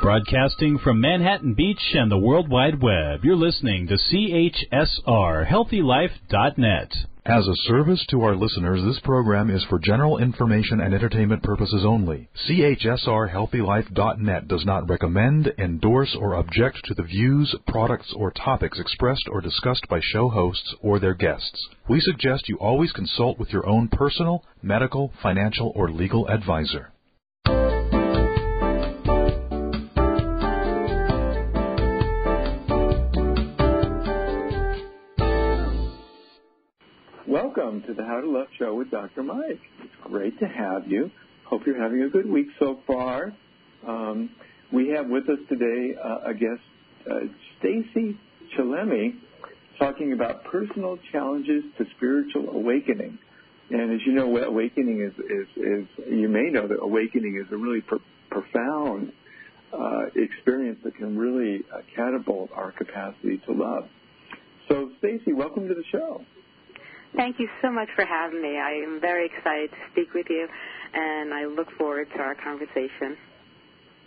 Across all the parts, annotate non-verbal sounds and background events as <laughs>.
Broadcasting from Manhattan Beach and the World Wide Web, you're listening to CHSR HealthyLife.net. As a service to our listeners, this program is for general information and entertainment purposes only. CHSRHealthyLife.net does not recommend, endorse, or object to the views, products, or topics expressed or discussed by show hosts or their guests. We suggest you always consult with your own personal, medical, financial, or legal advisor. Welcome to the How to Love Show with Dr. Mike. It's great to have you. Hope you're having a good week so far. Um, we have with us today uh, a guest, uh, Stacey Chillemi, talking about personal challenges to spiritual awakening. And as you know, awakening is, is, is you may know that awakening is a really pr- profound uh, experience that can really uh, catapult our capacity to love. So, Stacey, welcome to the show. Thank you so much for having me. I am very excited to speak with you, and I look forward to our conversation.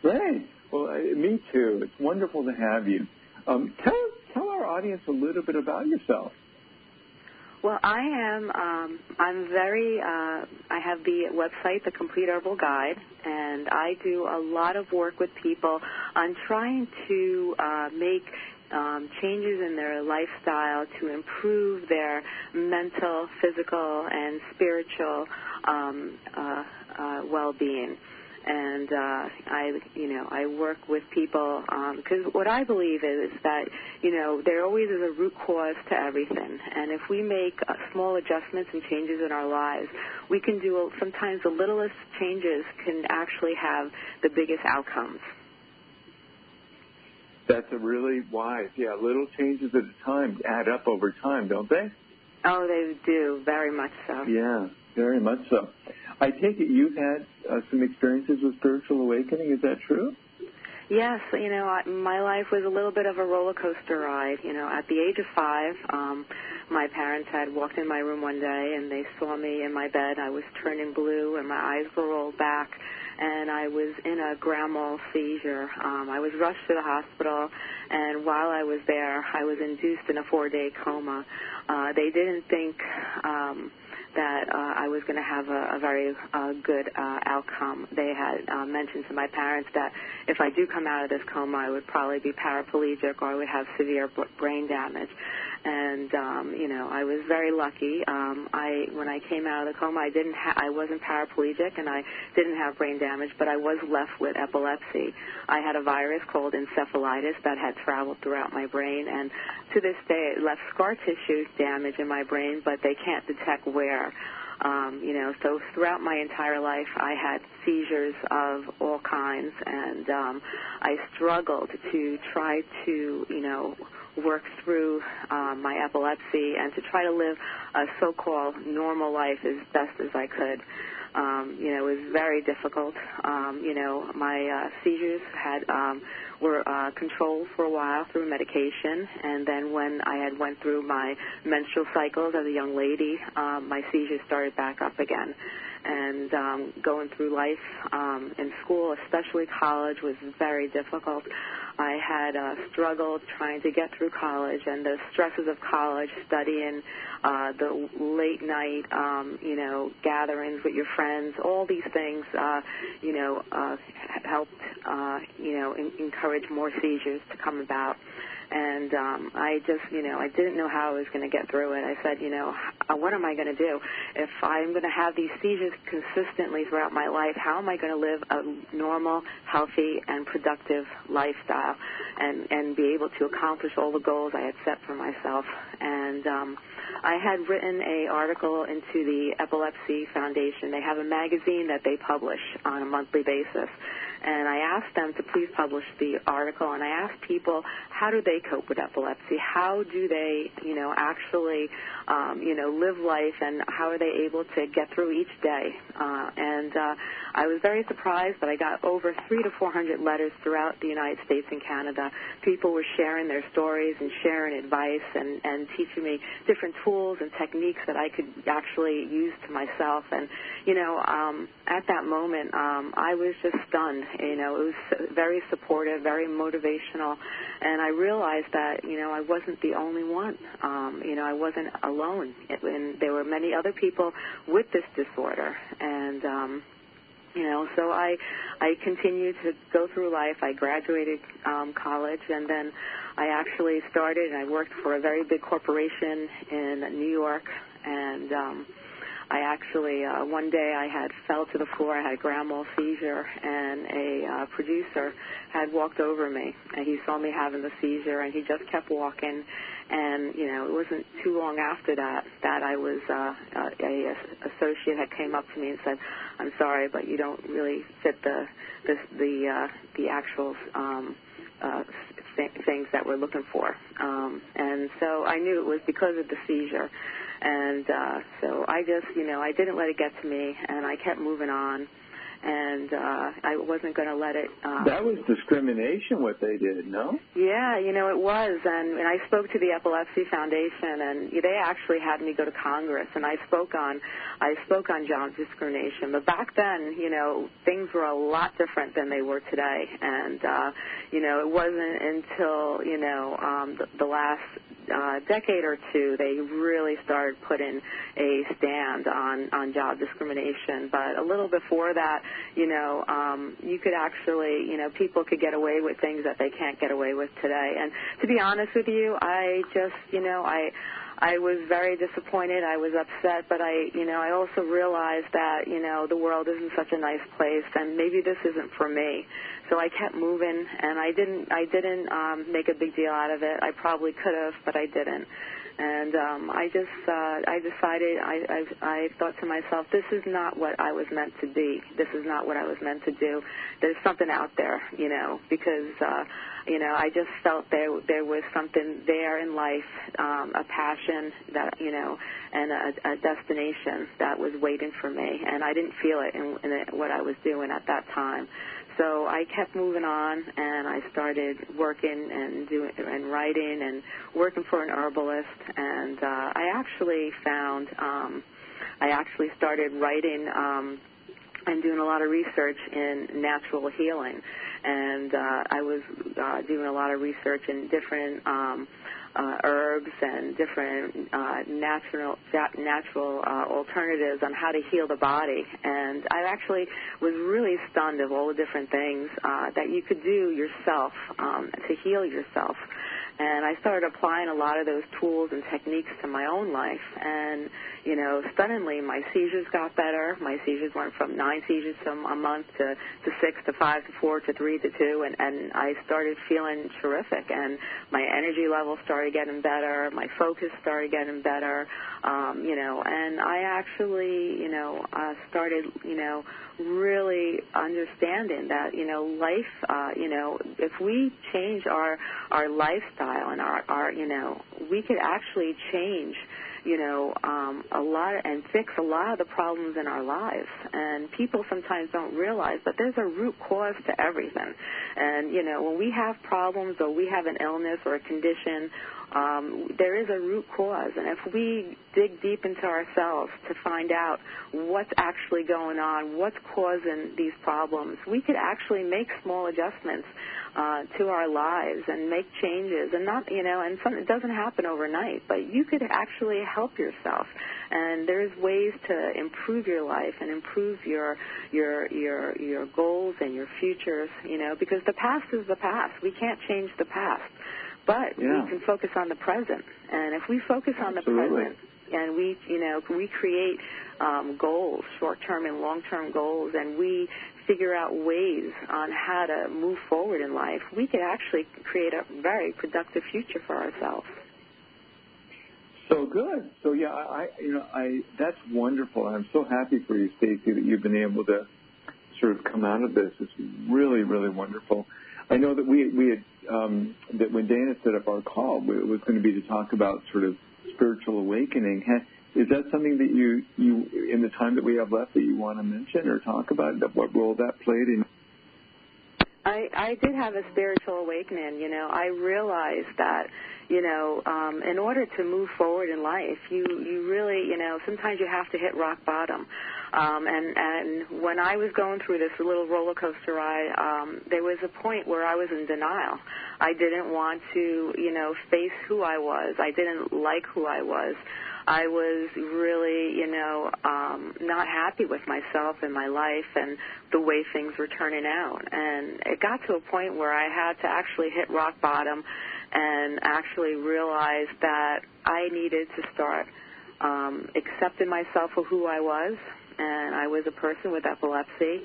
Great. Well, I, me too. It's wonderful to have you. Um, tell tell our audience a little bit about yourself. Well, I am. Um, I'm very. Uh, I have the website, The Complete Herbal Guide, and I do a lot of work with people on trying to uh, make um, changes in their lifestyle to improve their mental, physical, and spiritual um, uh, uh, well-being. And uh, I, you know, I work with people because um, what I believe is, that, you know, there always is a root cause to everything. And if we make uh, small adjustments and changes in our lives, we can do sometimes the littlest changes can actually have the biggest outcomes. That's a really wise. Yeah, little changes at a time add up over time, don't they? Oh, they do, very much so. Yeah, very much so. I take it you've had uh, some experiences with spiritual awakening. Is that true? Yes, you know, I, my life was a little bit of a roller coaster ride. You know, at the age of five, um, my parents had walked in my room one day and they saw me in my bed. I was turning blue and my eyes were rolled back and I was in a grand mal seizure. Um, I was rushed to the hospital, and while I was there, I was induced in a four-day coma. Uh, they didn't think um, that uh, I was going to have a, a very uh, good uh, outcome. They had uh, mentioned to my parents that if I do come out of this coma, I would probably be paraplegic or I would have severe b- brain damage and um, you know I was very lucky. Um, I when I came out of the coma, I didn't ha- I wasn't paraplegic and I didn't have brain damage, but I was left with epilepsy. I had a virus called encephalitis that had traveled throughout my brain, and to this day it left scar tissue damage in my brain, but they can't detect where. Um, you know, so throughout my entire life, I had seizures of all kinds, and um, I struggled to try to, you know, work through um, my epilepsy and to try to live a so-called normal life as best as I could. Um, you know, it was very difficult. Um, you know, my uh, seizures had um, were uh, controlled for a while through medication, and then when I had went through my menstrual cycles as a young lady, um, my seizures started back up again and um, going through life um, in school, especially college, was very difficult. I had uh, struggled trying to get through college, and the stresses of college, studying, uh, the late night, um, you know, gatherings with your friends, all these things, uh, you know, uh, helped, uh, you know, in- encourage more seizures to come about and um, I just, you know, I didn't know how I was going to get through it. I said, you know, what am I going to do if I'm going to have these seizures consistently throughout my life? How am I going to live a normal, healthy, and productive lifestyle, and and be able to accomplish all the goals I had set for myself? And um, I had written a article into the Epilepsy Foundation. They have a magazine that they publish on a monthly basis and I asked them to please publish the article, and I asked people how do they cope with epilepsy? How do they, you know, actually, um, you know, live life, and how are they able to get through each day? Uh, and uh, I was very surprised that I got over three to four hundred letters throughout the United States and Canada. People were sharing their stories and sharing advice and, and teaching me different tools and techniques that I could actually use to myself. And you know, um, at that moment, um, I was just stunned You know, it was very supportive, very motivational, and I realized that you know I wasn't the only one. Um, you know, I wasn't alone, and there were many other people with this disorder, and um, you know so i i continued to go through life. I graduated um college and then i actually started and i worked for a very big corporation in new york and um I actually uh, one day I had fell to the floor. I had a grand mal seizure, and a uh, producer had walked over me, and he saw me having the seizure, and he just kept walking. And you know, it wasn't too long after that that I was uh, a, a associate had came up to me and said, "I'm sorry, but you don't really fit the the the, uh, the actual." Um, uh, th- things that we're looking for. Um, and so I knew it was because of the seizure. And uh, so I just, you know, I didn't let it get to me, and I kept moving on. And uh, I wasn't going to let it. Uh, that was discrimination, what they did, no? Yeah, you know, it was. And, and I spoke to the Epilepsy Foundation, and they actually had me go to Congress, and I spoke on, I spoke on job discrimination. But back then, you know, things were a lot different than they were today. And, uh, you know, it wasn't until, you know, um, the, the last uh, decade or two, they really started putting a stand on on job discrimination. But a little before that, you know, um, you could actually, you know, people could get away with things that they can't get away with today. And to be honest with you, I just, you know, I. I was very disappointed. I was upset, but I, you know, I also realized that, you know, the world isn't such a nice place, and maybe this isn't for me. So I kept moving, and I didn't, I didn't um, make a big deal out of it. I probably could have, but I didn't. And um, I just, uh, I decided, I, I, I thought to myself, this is not what I was meant to be. This is not what I was meant to do. There's something out there, you know, because. Uh, you know, I just felt there there was something there in life, um, a passion that you know, and a, a destination that was waiting for me, and I didn't feel it in, in what I was doing at that time. So I kept moving on, and I started working and doing and writing and working for an herbalist, and uh, I actually found um, I actually started writing. Um, and doing a lot of research in natural healing and uh, I was uh, doing a lot of research in different um, uh, herbs and different uh, natural natural uh, alternatives on how to heal the body. And I actually was really stunned of all the different things uh, that you could do yourself um, to heal yourself. And I started applying a lot of those tools and techniques to my own life. And, you know, stunningly, my seizures got better. My seizures went from nine seizures a month to, to six to five to four to three to two. And, and I started feeling terrific. And my energy level started getting better. My focus started getting better. Um, you know, and I actually, you know, uh, started, you know, really understanding that you know life uh you know if we change our our lifestyle and our our you know we could actually change you know um a lot and fix a lot of the problems in our lives. And people sometimes don't realize that there's a root cause to everything. And you know when we have problems or we have an illness or a condition um, there is a root cause. And if we dig deep into ourselves to find out what's actually going on, what's causing these problems, we could actually make small adjustments uh, to our lives and make changes. And not, you know, and some, it doesn't happen overnight, but you could actually help yourself. And there's ways to improve your life and improve your your your your goals and your futures. You know, because the past is the past. We can't change the past but yeah. we can focus on the present. And if we focus on Absolutely. the present and we, you know, we create um, goals, short-term and long-term goals, and we figure out ways on how to move forward in life, we could actually create a very productive future for ourselves. So good. So yeah, I, you know, I that's wonderful. I'm so happy for you, Stacey, that you've been able to sort of come out of this. It's really, really wonderful. I know that we we had um, that when Dana set up our call, it was going to be to talk about sort of spiritual awakening. Is that something that you you in the time that we have left that you want to mention or talk about? What role that played in? I I did have a spiritual awakening. You know, I realized that you know, um, in order to move forward in life, you you really, you know, sometimes you have to hit rock bottom. Um, and and when I was going through this little roller coaster ride, um, there was a point where I was in denial. I didn't want to, you know, face who I was. I didn't like who I was. I was really, you know, um, not happy with myself and my life and the way things were turning out. And it got to a point where I had to actually hit rock bottom and actually realize that I needed to start um, accepting myself for who I was. And I was a person with epilepsy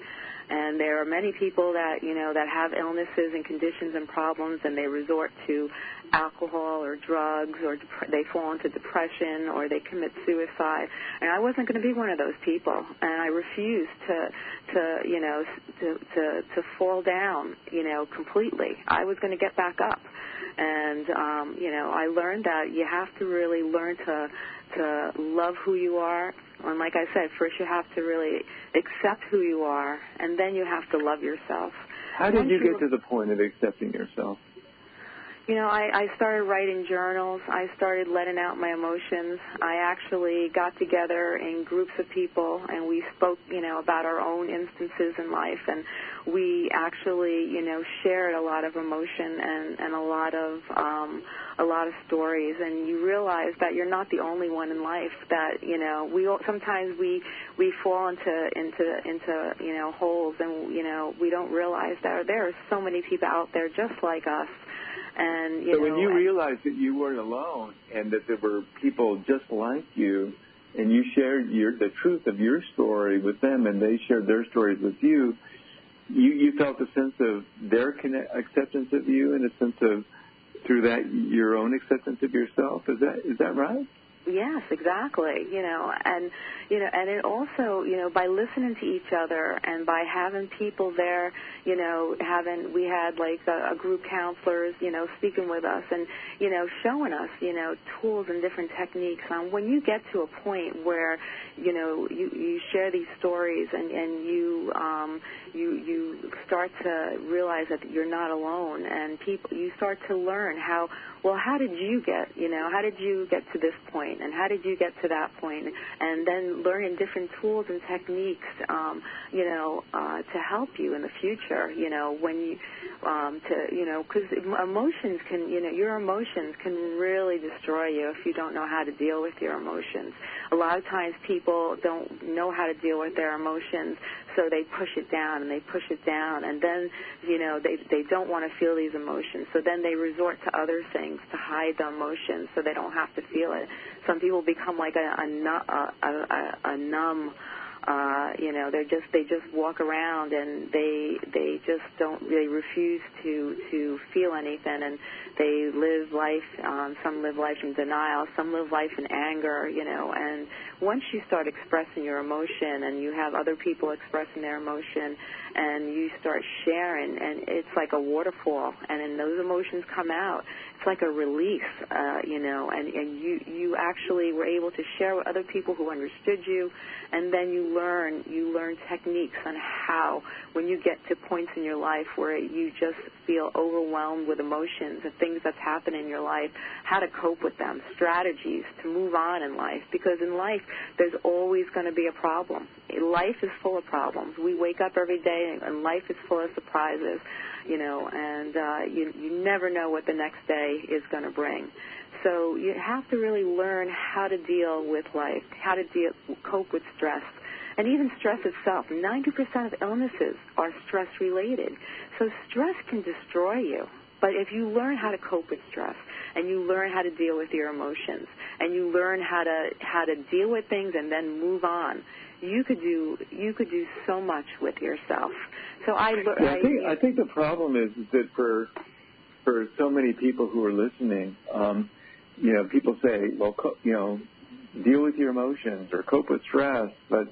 and there are many people that you know that have illnesses and conditions and problems and they resort to alcohol or drugs or dep- they fall into depression or they commit suicide. And I wasn't going to be one of those people and I refused to to you know to to to fall down you know completely. I was going to get back up. And um you know I learned that you have to really learn to to love who you are and like I said, first you have to really accept who you are, and then you have to love yourself. How did you get to the point of accepting yourself? You know, I, I started writing journals. I started letting out my emotions. I actually got together in groups of people and we spoke, you know, about our own instances in life and we actually, you know, shared a lot of emotion and, and a lot of um a lot of stories and you realize that you're not the only one in life that, you know, we all, sometimes we we fall into into into, you know, holes and you know, we don't realize that there are so many people out there just like us and you so know, when you realized that you weren't alone and that there were people just like you, and you shared your the truth of your story with them, and they shared their stories with you, you you felt a sense of their connect, acceptance of you, and a sense of through that your own acceptance of yourself. Is that is that right? Yes, exactly. You know, and you know, and it also, you know, by listening to each other and by having people there, you know, having we had like a, a group counselors, you know, speaking with us and you know, showing us, you know, tools and different techniques. On when you get to a point where, you know, you you share these stories and and you um you you start to realize that you're not alone and people you start to learn how well how did you get you know how did you get to this point and how did you get to that point? And then learning different tools and techniques um you know uh to help you in the future you know when you um to you know cuz emotions can you know your emotions can really destroy you if you don't know how to deal with your emotions. A lot of times people don't know how to deal with their emotions so they push it down and they push it down and then you know they they don't want to feel these emotions. So then they resort to other things to hide the emotions so they don't have to feel it. Some people become like a a, a, a, a numb uh you know they're just they just walk around and they they just don't really refuse to to feel anything. And they live life um some live life in denial some live life in anger you know. And once you start expressing your emotion and you have other people expressing their emotion and you start sharing and it's like a waterfall. And then those emotions come out it's like a release uh you know and and you you actually were able to share with other people who understood you and then you learn you learn techniques on how when you get to points in your life where you just feel overwhelmed with emotions and things that's happened in your life how to cope with them strategies to move on in life because in life there's always going to be a problem. Life is full of problems. We wake up every day and life is full of surprises you know and uh you you never know what the next day is going to bring so you have to really learn how to deal with life, how to deal, cope with stress, and even stress itself. 90% of illnesses are stress related. So stress can destroy you. But if you learn how to cope with stress and you learn how to deal with your emotions and you learn how to how to deal with things and then move on, you could do you could do so much with yourself. So I. Yeah, I think I think the problem is, is that for for so many people who are listening, um, you know, people say, well, co- you know, deal with your emotions or cope with stress, but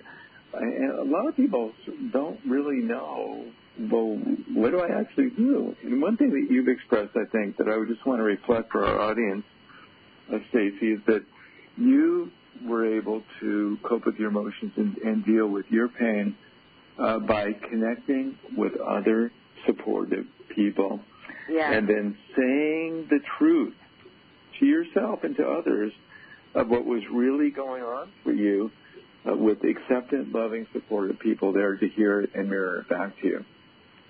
a lot of people don't really know. Well, what do I actually do? And one thing that you've expressed, I think, that I would just want to reflect for our audience, uh, Stacey, is that you were able to cope with your emotions and, and deal with your pain uh, by connecting with other supportive people yeah. and then saying the truth to yourself and to others of what was really going on for you uh, with acceptant, loving, supportive people there to hear it and mirror it back to you.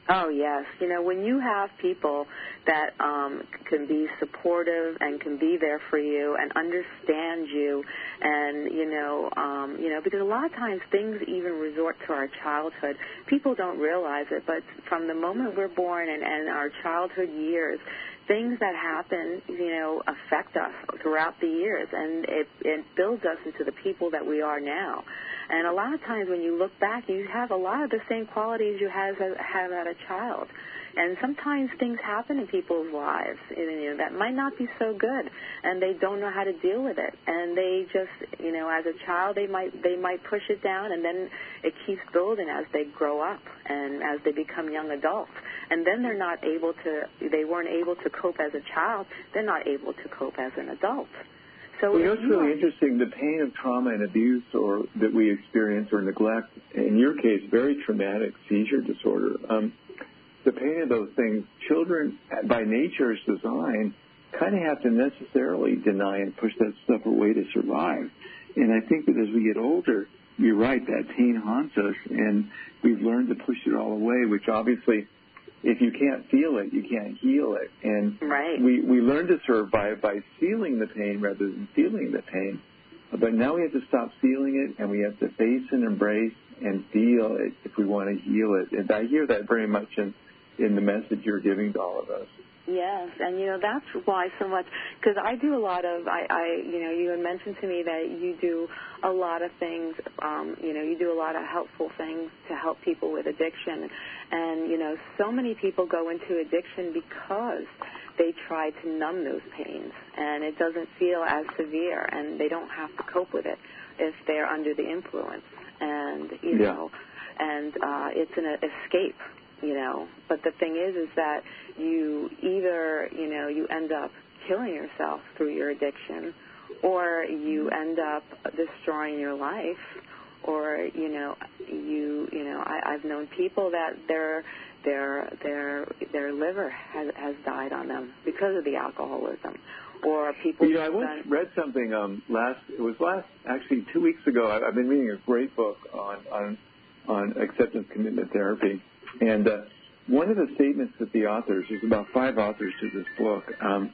Oh yes, you know when you have people that um, can be supportive and can be there for you and understand you, and you know, um, you know, because a lot of times things even resort to our childhood. People don't realize it, but from the moment we're born and, and our childhood years, things that happen, you know, affect us throughout the years, and it, it builds us into the people that we are now. And a lot of times when you look back, you have a lot of the same qualities you have have as a child. And sometimes things happen in people's lives you know, that might not be so good, and they don't know how to deal with it. And they just, you know, as a child, they might they might push it down, and then it keeps building as they grow up and as they become young adults. And then they're not able to, they weren't able to cope as a child. They're not able to cope as an adult. So well, you know, it's really interesting. The pain of trauma and abuse, or that we experience, or neglect. In your case, very traumatic seizure disorder. Um, the pain of those things, children, by nature's design, kind of have to necessarily deny and push that stuff away to survive. And I think that as we get older, you're right, that pain haunts us, and we've learned to push it all away, which obviously if you can't feel it, you can't heal it. And right. we, we learn to survive by feeling the pain rather than feeling the pain. But now we have to stop feeling it and we have to face and embrace and feel it if we want to heal it. And I hear that very much in, in the message you're giving to all of us. Yes, and you know that's why so much because I do a lot of I, I you know you had mentioned to me that you do a lot of things um, you know you do a lot of helpful things to help people with addiction and you know so many people go into addiction because they try to numb those pains and it doesn't feel as severe and they don't have to cope with it if they're under the influence and you yeah. know and uh, it's an escape you know. But the thing is, is that you either, you know, you end up killing yourself through your addiction, or you end up destroying your life, or you know, you, you know, I, I've known people that their their their their liver has has died on them because of the alcoholism or people. You know, I once read something um, last. It was last, actually, two weeks ago. I, I've been reading a great book on on on acceptance commitment therapy, and uh, one of the statements that the authors, there's about five authors to this book, um,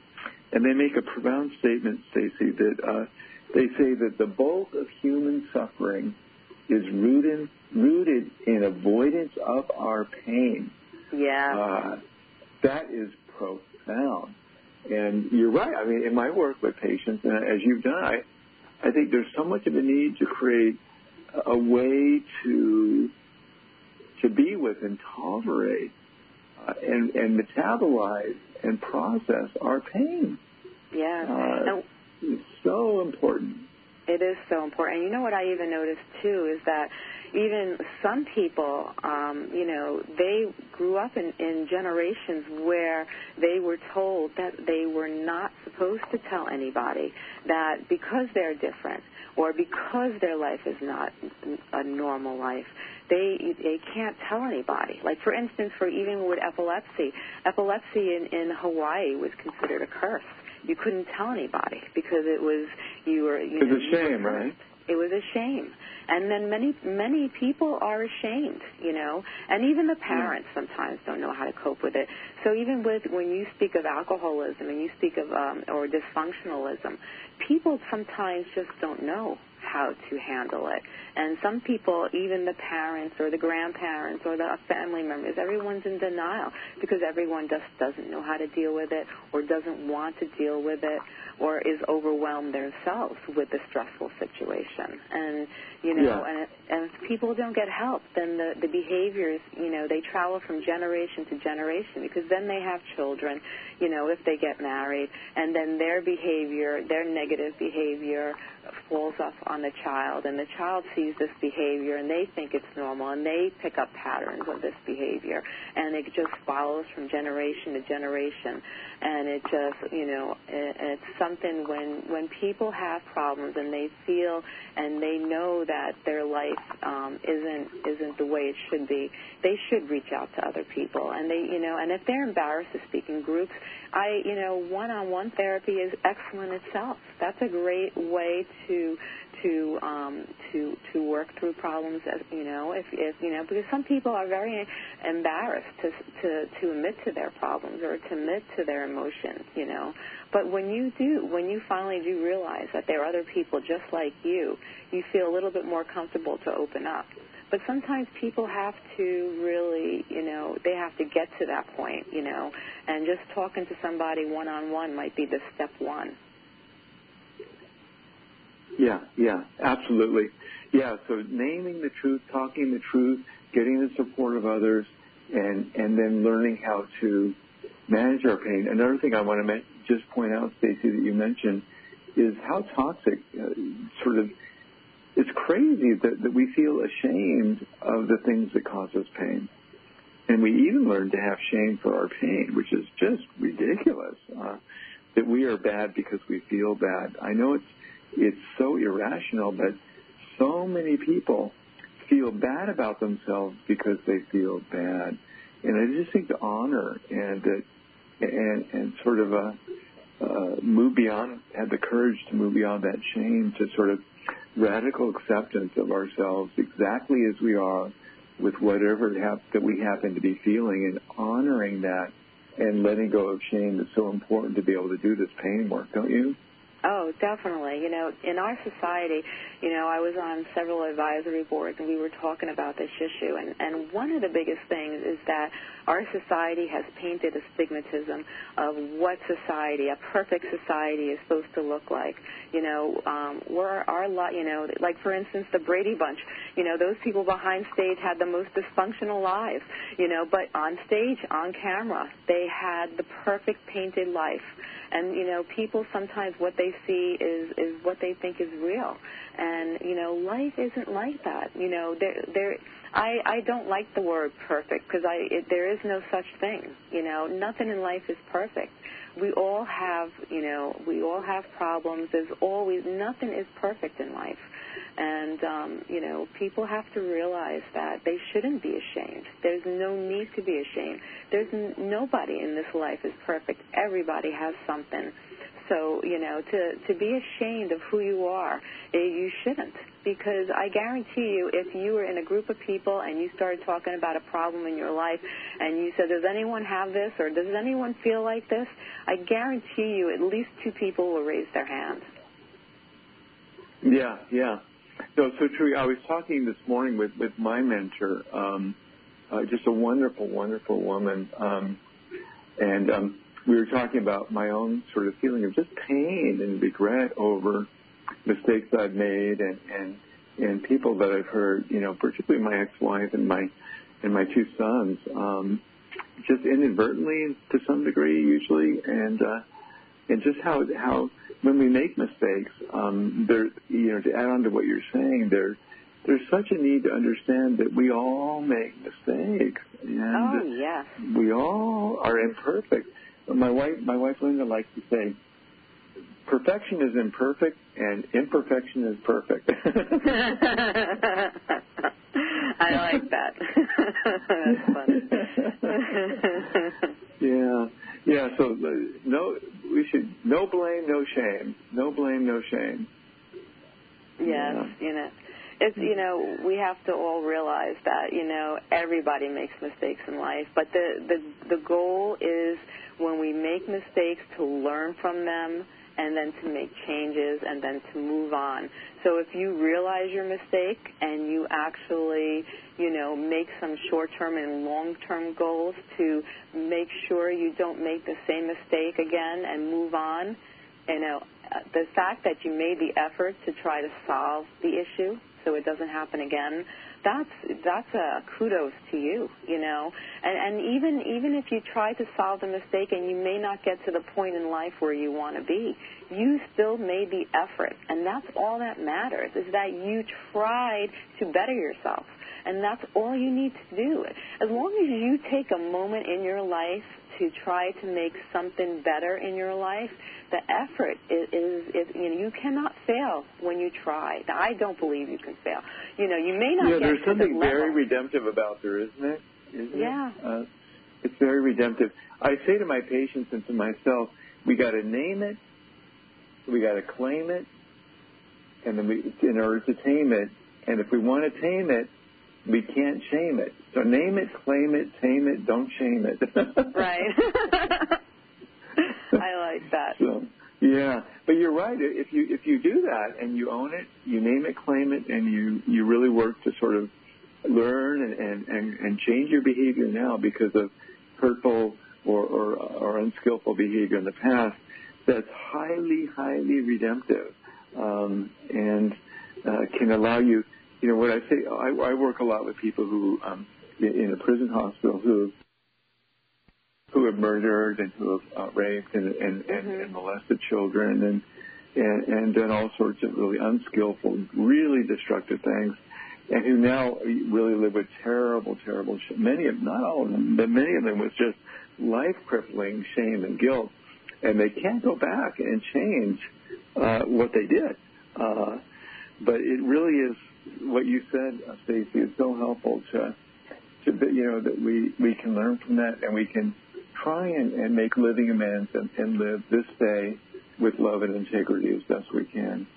and they make a profound statement, Stacey, that uh, they say that the bulk of human suffering is rooted rooted in avoidance of our pain. Yeah. Uh, that is profound. And you're right. I mean, in my work with patients, and as you've done, I, I think there's so much of a need to create a way to to be with and tolerate uh, and, and metabolize and process our pain. Yeah. Uh, it's so important. It is so important. And you know what I even noticed too is that even some people, um, you know, they grew up in, in generations where they were told that they were not supposed to tell anybody that because they're different or because their life is not a normal life, they they can't tell anybody. Like for instance, for even with epilepsy, epilepsy in in Hawaii was considered a curse. You couldn't tell anybody because it was you were. You it's know, a shame, right? It was a shame. And then many many people are ashamed, you know, and even the parents yeah. sometimes don't know how to cope with it. So even with when you speak of alcoholism and you speak of um, or dysfunctionalism, people sometimes just don't know how to handle it. And some people, even the parents or the grandparents or the family members, everyone's in denial because everyone just doesn't know how to deal with it or doesn't want to deal with it or is overwhelmed themselves with the stressful situation. And you know, yeah. and and if people don't get help, then the the behaviors, you know, they travel from generation to generation because then they have children, you know, if they get married, and then their behavior, their negative behavior falls off on the child and the child sees this behavior and they think it's normal and they pick up patterns of this behavior. And it just follows from generation to generation. And it just you know it, it's something when when people have problems and they feel and they know that their life um isn't isn't the way it should be they should reach out to other people. And they you know and if they're embarrassed to speak in groups i you know one on one therapy is excellent itself. That's a great way to to um, to to work through problems. As, you know, if if you know, because some people are very embarrassed to to to admit to their problems or to admit to their emotions. You know, but when you do, when you finally do realize that there are other people just like you, you feel a little bit more comfortable to open up. But sometimes people have to really, you know, they have to get to that point, you know, and just talking to somebody one on one might be the step one. Yeah, yeah, absolutely. Yeah, so naming the truth, talking the truth, getting the support of others, and and then learning how to manage our pain. Another thing I want to just point out, Stacey, that you mentioned is how toxic uh, sort of it's crazy that, that we feel ashamed of the things that cause us pain. And we even learn to have shame for our pain, which is just ridiculous. Uh, that we are bad because we feel bad. I know it's it's so irrational, but so many people feel bad about themselves because they feel bad. And I just think to honor and that and and sort of uh, uh, move beyond, have the courage to move beyond that shame to sort of radical acceptance of ourselves exactly as we are with whatever hap- that we happen to be feeling and honoring that and letting go of shame is so important to be able to do this pain work, don't you? Oh, definitely. You know, in our society, you know, I was on several advisory boards and we were talking about this issue. And, and one of the biggest things is that our society has painted a stigmatism of what society, a perfect society, is supposed to look like. You know, um, we're our lot. You know, like for instance, the Brady Bunch. You know, those people behind stage had the most dysfunctional lives. You know, but on stage, on camera, they had the perfect painted life and you know people sometimes what they see is is what they think is real and you know life isn't like that you know there there i i don't like the word perfect because i it, there is no such thing you know nothing in life is perfect we all have you know we all have problems there's always nothing is perfect in life and, um, you know, people have to realize that they shouldn't be ashamed. There's no need to be ashamed. There's n- nobody in this life is perfect. Everybody has something. So, you know, to, to be ashamed of who you are, eh, you shouldn't. Because I guarantee you, if you were in a group of people and you started talking about a problem in your life and you said, does anyone have this or does anyone feel like this? I guarantee you at least two people will raise their hand. Yeah, yeah. No, so true. I was talking this morning with with my mentor, um, uh, just a wonderful, wonderful woman, um, and um, we were talking about my own sort of feeling of just pain and regret over mistakes I've made and and and people that I've hurt, you know, particularly my ex-wife and my and my two sons, um, just inadvertently to some degree, usually, and uh, and just how how when we make mistakes, um, there, you know, to add on to what you're saying, there, there's such a need to understand that we all make mistakes, and oh, yes. we all are imperfect. My wife, my wife Linda likes to say, perfection is imperfect, and imperfection is perfect. <laughs> I like that. <laughs> That's funny. <laughs> yeah. Yeah, so uh, no, we should no blame, no shame. No blame, no shame. Yes, yeah. you know, it's you know we have to all realize that you know everybody makes mistakes in life, but the the the goal is when we make mistakes to learn from them and then to make changes and then to move on. So if you realize your mistake and you actually, you know, make some short-term and long-term goals to make sure you don't make the same mistake again and move on, you know, uh, the fact that you made the effort to try to solve the issue so it doesn't happen again, that's that's a kudos to you, you know. And and even even if you try to solve the mistake and you may not get to the point in life where you want to be, you still made the effort, and that's all that matters. Is that you tried to better yourself, and that's all you need to do. As long as you take a moment in your life to try to make something better in your life, the effort is, is, is, you know you cannot fail when you try. I don't believe you can fail. You know you may not. Yeah, there's something very redemptive about there, isn't it? Isn't yeah. It? Uh, it's very redemptive. I say to my patients and to myself, we got to name it, we got to claim it, and then we, in order to tame it, and if we want to tame it, we can't shame it. So name it, claim it, tame it, don't shame it. <laughs> right. <laughs> I like that. So, yeah, but you're right. If you if you do that and you own it, you name it, claim it, and you you really work to sort of learn and and and, and change your behavior now because of hurtful or, or or unskillful behavior in the past. That's highly highly redemptive, um, and uh, can allow you. You know what I say. I, I work a lot with people who um, in a prison hospital who who have murdered and who have uh, raped and and, mm-hmm. and, and molested children and, and and done all sorts of really unskillful, really destructive things, and who now really live with terrible, terrible. Sh- many of not all of them, but many of them with just life crippling shame and guilt, and they can't go back and change uh, what they did. Uh, but it really is what you said, uh, Stacey, is so helpful to to you know that we we can learn from that and we can try and, and make living amends and, and live this day with love and integrity as best we can.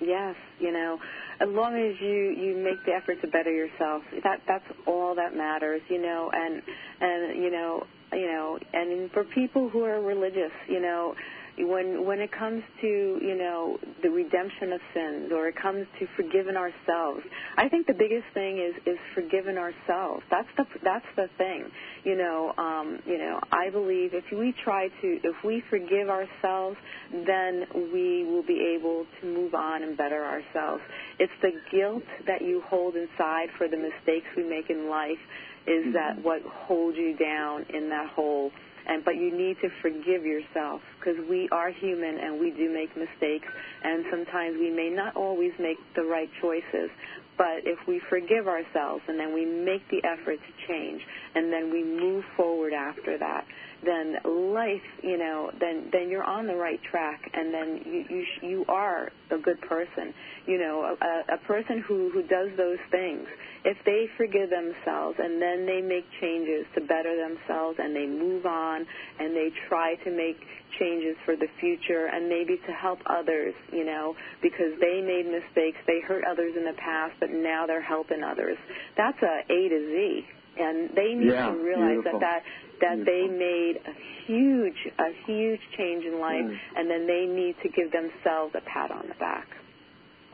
Yes, you know, as long as you you make the effort to better yourself, that that's all that matters, you know, and and you know, you know, and for people who are religious, you know, when when it comes to you know the redemption of sins or it comes to forgiving ourselves i think the biggest thing is is forgiving ourselves. That's the that's the thing. You know um you know i believe if we try to if we forgive ourselves then we will be able to move on and better ourselves. It's the guilt that you hold inside for the mistakes we make in life is mm-hmm. that what holds you down in that hole and but you need to forgive yourself because we are human and we do make mistakes. And sometimes we may not always make the right choices but if we forgive ourselves and then we make the effort to change and then we move forward after that then life you know then then you're on the right track and then you you you are a good person. You know a, a person who who does those things if they forgive themselves and then they make changes to better themselves and they move on and they try to make changes for the future and maybe to help others, you know, because they made mistakes, they hurt others in the past, but now they're helping others. That's a A to Z. And they need yeah, to realize beautiful. that that that they made a huge a huge change in life mm. and then they need to give themselves a pat on the back.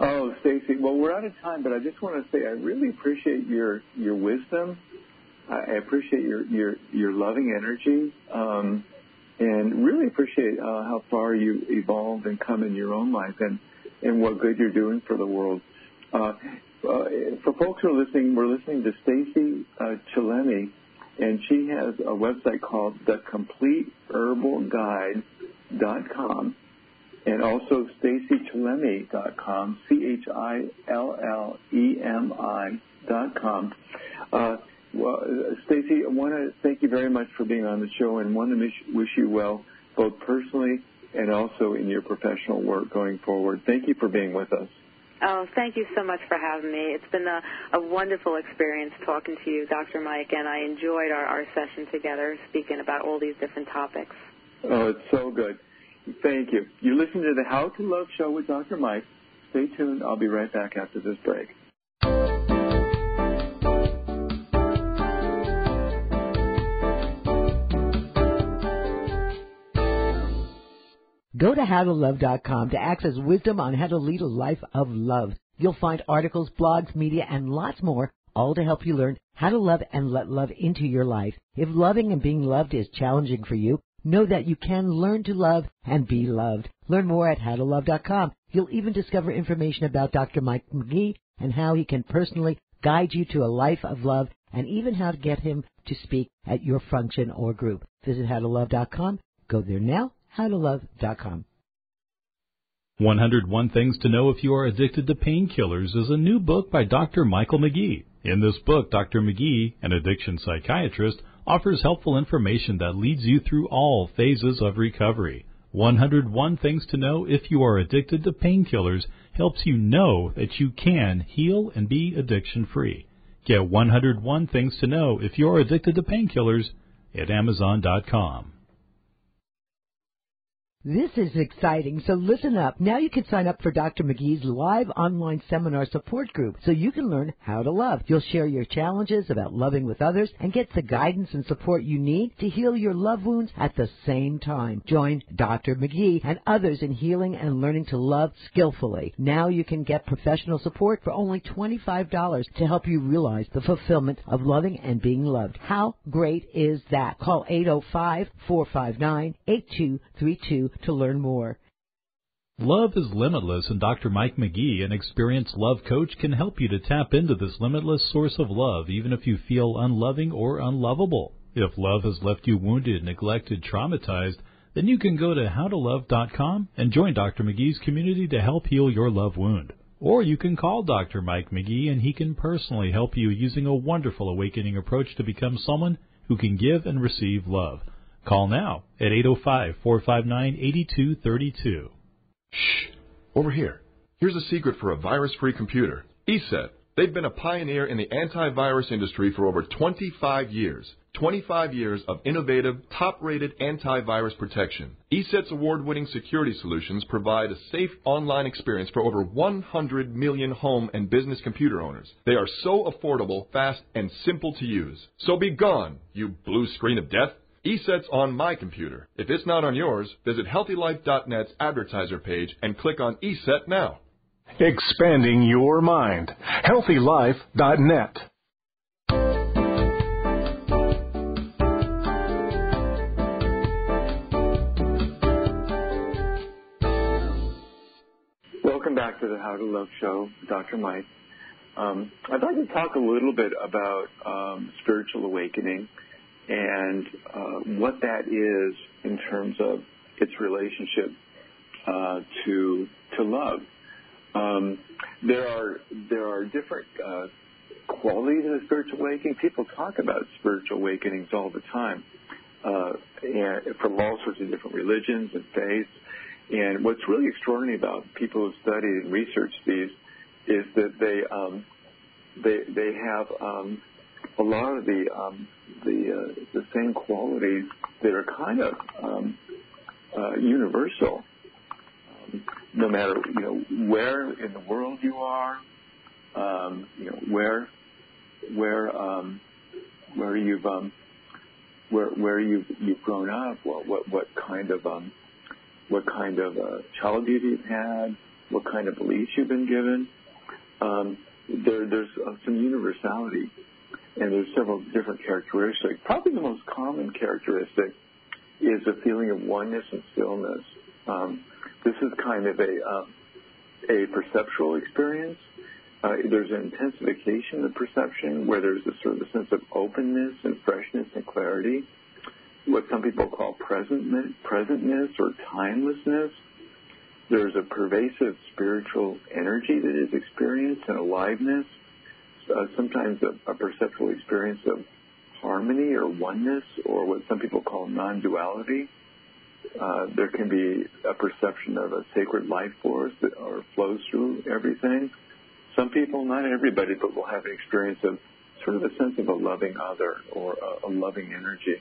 Oh, Stacey. Well, we're out of time, but I just want to say I really appreciate your your wisdom. I appreciate your your your loving energy, um, and really appreciate uh, how far you evolved and come in your own life, and and what good you're doing for the world. Uh, uh, for folks who are listening, we're listening to Stacey uh, and she has a website called TheCompleteHerbalGuide.com and also staceychillemi.com, C-H-I-L-L-E-M-I dot com. Uh, well, Stacey, I want to thank you very much for being on the show and want to wish you well, both personally and also in your professional work going forward. Thank you for being with us. Oh, thank you so much for having me. It's been a, a wonderful experience talking to you, Dr. Mike, and I enjoyed our, our session together speaking about all these different topics. Oh, it's so good. Thank you. You listen to the How to Love show with Dr. Mike. Stay tuned. I'll be right back after this break. Go to howtolove.com to access wisdom on how to lead a life of love. You'll find articles, blogs, media, and lots more, all to help you learn how to love and let love into your life. If loving and being loved is challenging for you, Know that you can learn to love and be loved. Learn more at howtolove.com. You'll even discover information about Dr. Mike McGee and how he can personally guide you to a life of love and even how to get him to speak at your function or group. Visit howtolove.com. Go there now, howtolove.com. 101 Things to Know If You Are Addicted to Painkillers is a new book by Dr. Michael McGee. In this book, Dr. McGee, an addiction psychiatrist, offers helpful information that leads you through all phases of recovery. 101 Things to Know If You Are Addicted to Painkillers helps you know that you can heal and be addiction free. Get 101 Things to Know If You're Addicted to Painkillers at Amazon.com. This is exciting, so listen up. Now you can sign up for Dr. McGee's live online seminar support group so you can learn how to love. You'll share your challenges about loving with others and get the guidance and support you need to heal your love wounds at the same time. Join Dr. McGee and others in healing and learning to love skillfully. Now you can get professional support for only $25 to help you realize the fulfillment of loving and being loved. How great is that? Call 805 459 8232 to learn more. Love is limitless, and Dr. Mike McGee, an experienced love coach, can help you to tap into this limitless source of love, even if you feel unloving or unlovable. If love has left you wounded, neglected, traumatized, then you can go to howtolove.com and join Dr. McGee's community to help heal your love wound. Or you can call Dr. Mike McGee and he can personally help you using a wonderful awakening approach to become someone who can give and receive love. Call now at 805 459 8232. Shh. Over here. Here's a secret for a virus-free computer. ESET. They've been a pioneer in the antivirus industry for over 25 years. 25 years of innovative, top-rated antivirus protection. ESET's award-winning security solutions provide a safe online experience for over 100 million home and business computer owners. They are so affordable, fast, and simple to use. So be gone, you blue screen of death. ESET's on my computer. If it's not on yours, visit HealthyLife.net's advertiser page and click on ESET now. Expanding your mind. HealthyLife.net. Welcome back to the How to Love Show, Dr. Mike. Um, I'd like to talk a little bit about um, spiritual awakening and uh, what that is in terms of its relationship uh, to to love. Um, there are there are different uh, qualities of the spiritual awakening. People talk about spiritual awakenings all the time, uh, and from all sorts of different religions and faiths. And what's really extraordinary about people who've studied and researched these is that they um, they they have um, a lot of the um, the uh, the same qualities that are kind of um, uh, universal. Um, no matter you know where in the world you are, um, you know where where um, where you've um, where where you've you've grown up, what what what kind of what kind of uh, childhood you've had, what kind of beliefs you've been given. There, there's uh, some universality and there's several different characteristics. Probably the most common characteristic is a feeling of oneness and stillness. Um, this is kind of a uh, a perceptual experience. Uh, there's an intensification of perception where there's a sort of a sense of openness and freshness and clarity. What some people call presentness, presentness or timelessness. There's a pervasive spiritual energy that is experienced and aliveness sometimes a, a, perceptual experience of harmony or oneness, or what some people call non-duality. Uh, there can be a perception of a sacred life force that or flows through everything. Some people, not everybody, but will have an experience of sort of a sense of a loving other or a, a loving energy.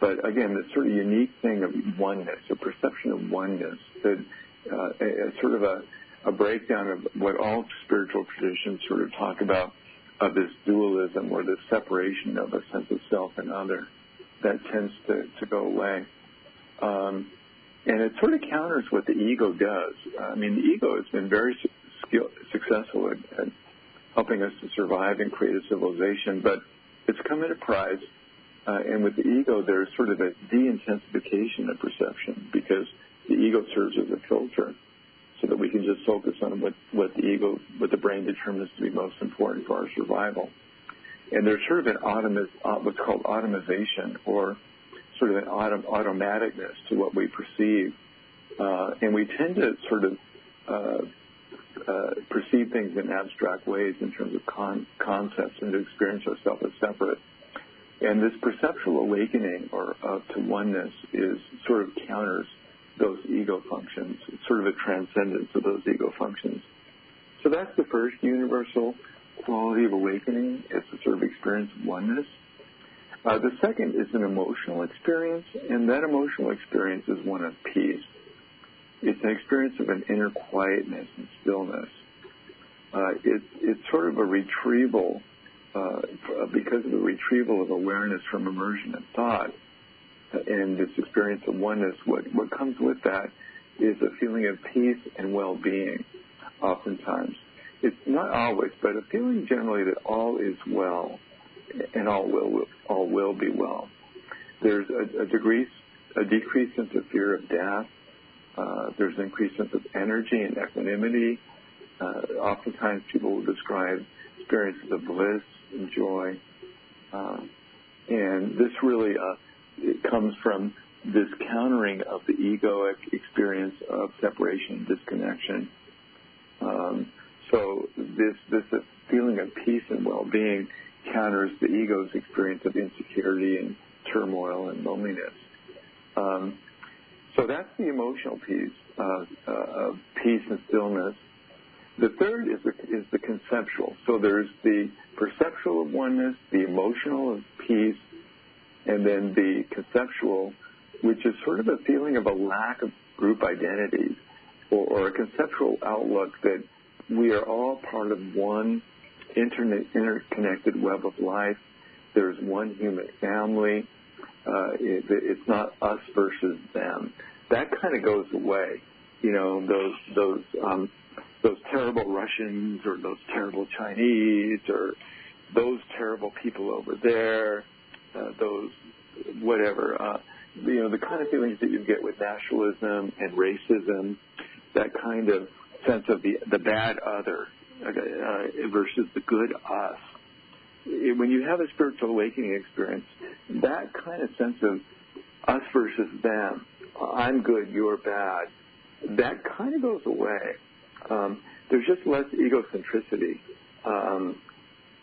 But again, this sort of unique thing of oneness, a perception of oneness, that uh, a, a sort of a a breakdown of what all spiritual traditions sort of talk about of this dualism or this separation of a sense of self and other that tends to, to go away. Um, and it sort of counters what the ego does. I mean, the ego has been very skill, successful at, at helping us to survive and create a civilization, but it's come at a price. Uh, and with the ego, there's sort of a de-intensification of perception because the ego serves as a filter so that we can just focus on what, what the ego, what the brain determines to be most important for our survival. And there's sort of an automi- uh, what's called automation or sort of an autom- automaticness to what we perceive. Uh, and we tend to sort of uh, uh, perceive things in abstract ways in terms of con- concepts and to experience ourselves as separate. And this perceptual awakening or uh, to oneness is sort of counters those ego functions. It's sort of a transcendence of those ego functions. So that's the first universal quality of awakening. It's a sort of experience of oneness. Uh, the second is an emotional experience, and that emotional experience is one of peace. It's an experience of an inner quietness and stillness. Uh, it's it's sort of a retrieval uh, because of the retrieval of awareness from immersion in thought and this experience of oneness. What what comes with that is a feeling of peace and well-being. Oftentimes, it's not always, but a feeling generally that all is well and all will all will be well. There's a, a degree a decreased sense of fear of death. Uh, there's an increased sense of energy and equanimity. Uh, oftentimes, people will describe experiences of bliss and joy, uh, and this really uh, it comes from this countering of the egoic experience of separation disconnection. Um, so this this feeling of peace and well-being counters the ego's experience of insecurity and turmoil and loneliness. Um, so that's the emotional piece uh, uh, of peace and stillness. The third is the, is the conceptual. So there's the perceptual of oneness, the emotional of peace, and then the conceptual, which is sort of a feeling of a lack of group identity or, or a conceptual outlook that we are all part of one internet, interconnected web of life. There's one human family. Uh, it, it's not us versus them. That kind of goes away. You know, those those um, those terrible Russians or those terrible Chinese or those terrible people over there, uh, those whatever. Uh, you know, the kind of feelings that you get with nationalism and racism, that kind of sense of the the bad other uh, versus the good us. When you have a spiritual awakening experience, that kind of sense of us versus them, I'm good, you're bad, that kind of goes away. Um, there's just less egocentricity um,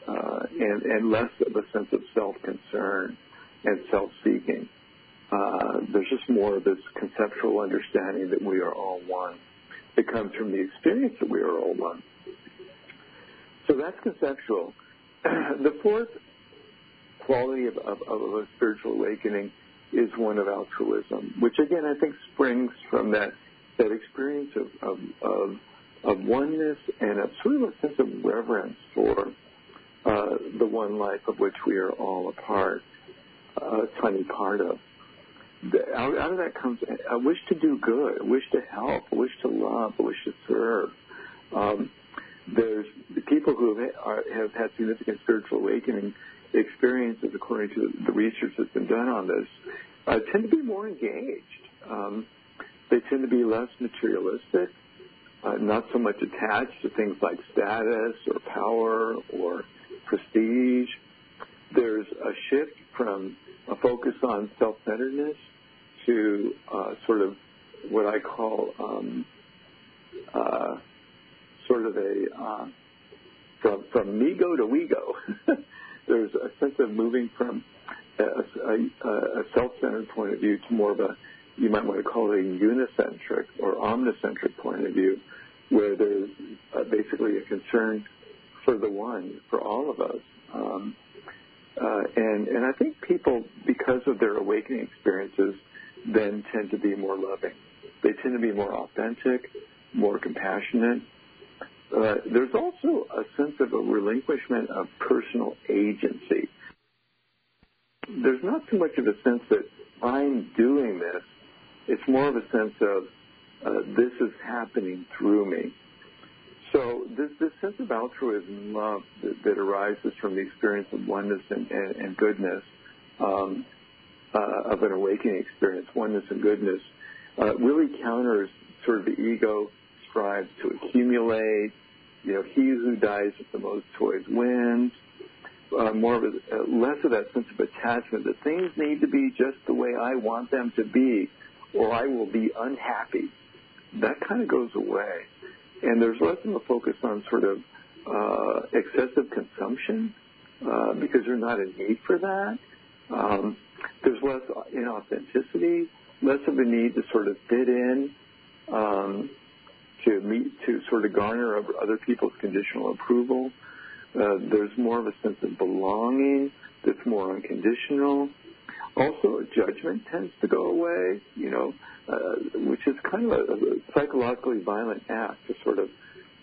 uh, and, and less of a sense of self-concern and self-seeking. Uh, there's just more of this conceptual understanding that we are all one. It comes from the experience that we are all one. So that's conceptual. <clears throat> the fourth quality of, of, of, a spiritual awakening is one of altruism, which again I think springs from that that experience of, of, of, of oneness and a sort of a sense of reverence for uh, the one life of which we are all a part, a tiny part of. The, out, out, of that comes a wish to do good, a wish to help, a wish to love, a wish to serve. Um, there's the people who have, are, have had significant spiritual awakening experiences, according to the research that's been done on this, uh, tend to be more engaged. Um, they tend to be less materialistic, uh, not so much attached to things like status or power or prestige. There's a shift from a focus on self-centeredness to uh, sort of what I call um, uh, sort of a uh, from from me go to we go. <laughs> There's a sense of moving from a, a, a self-centered point of view to more of a you might want to call it a unicentric or omnicentric point of view, where there's uh, basically a concern for the one, for all of us. Um, uh, and and I think people, because of their awakening experiences, then tend to be more loving. They tend to be more authentic, more compassionate, uh, there's also a sense of a relinquishment of personal agency. There's not so much of a sense that I'm doing this. It's more of a sense of uh, this is happening through me. So this, this sense of altruism love that, that, arises from the experience of oneness and, and, and goodness, um, uh, of an awakening experience, oneness and goodness, uh, really counters sort of the ego strives to accumulate. You know, he who dies with the most toys wins. Uh, more of a, uh, less of that sense of attachment that things need to be just the way I want them to be, or I will be unhappy. That kind of goes away, and there's less of a focus on sort of uh, excessive consumption uh, because there's not a need for that. Um, there's less inauthenticity, less of a need to sort of fit in. Um, to meet to sort of garner other people's conditional approval. Uh, there's more of a sense of belonging. that's more unconditional. Also, judgment tends to go away, you know, uh, which is kind of a, a psychologically violent act to sort of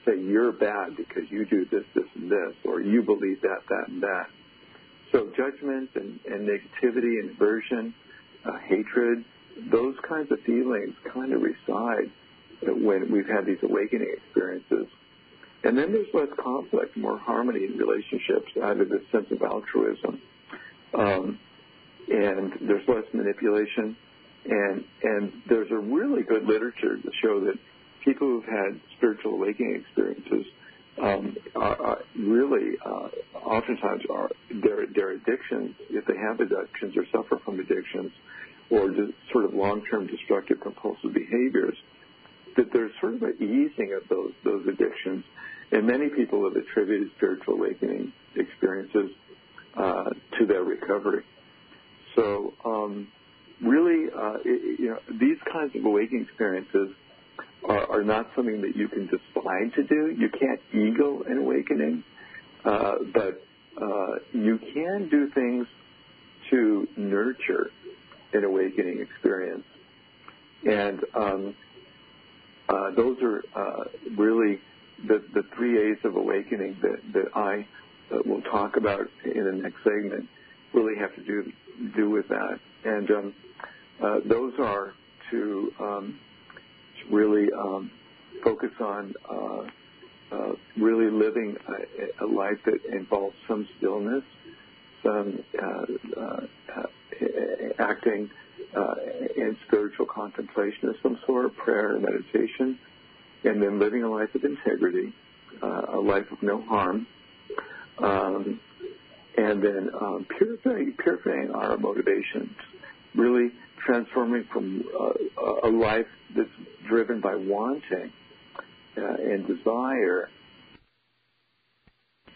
say you're bad because you do this, this, and this, or you believe that, that, and that. So judgment and, and negativity and aversion, uh, hatred, those kinds of feelings kind of reside when we've had these awakening experiences. And then there's less conflict, more harmony in relationships out of this sense of altruism. Um, and there's less manipulation. And, and there's a really good literature to show that people who've had spiritual awakening experiences um, are, are really uh, oftentimes are their their addictions, if they have addictions or suffer from addictions, or just sort of long-term destructive compulsive behaviors, that there's sort of an easing of those those addictions, and many people have attributed spiritual awakening experiences uh, to their recovery. So, um, really, uh, it, you know, these kinds of awakening experiences are, are, not something that you can decide to do. You can't ego an awakening, uh, but uh, you can do things to nurture an awakening experience. And um, uh, those are uh, really the, the three A's of awakening that, that I uh, will talk about in the next segment really have to do do with that. And um, uh, those are to, um, really um, focus on uh, uh, really living a, a, life that involves some stillness, some acting uh, in spiritual contemplation of some sort, prayer and meditation, and then living a life of integrity, uh, a life of no harm, um, and then um, purifying, purifying our motivations, really transforming from uh, a life that's driven by wanting uh, and desire,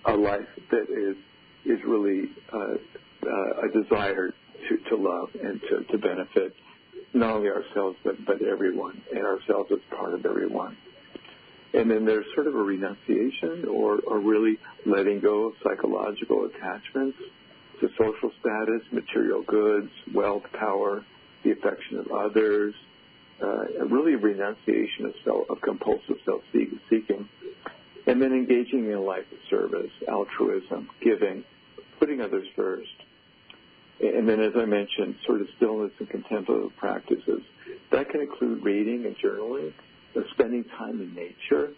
a life that is is really uh, uh a desire to, to love and to, to benefit not only ourselves but, but everyone, and ourselves as part of everyone. And then there's sort of a renunciation or, or really letting go of psychological attachments to social status, material goods, wealth, power, the affection of others, uh, really a renunciation of, self, of compulsive self-seeking, and then engaging in a life of service, altruism, giving, putting others first. And then, as I mentioned, sort of stillness and contemplative practices. That can include reading and journaling, spending time in nature.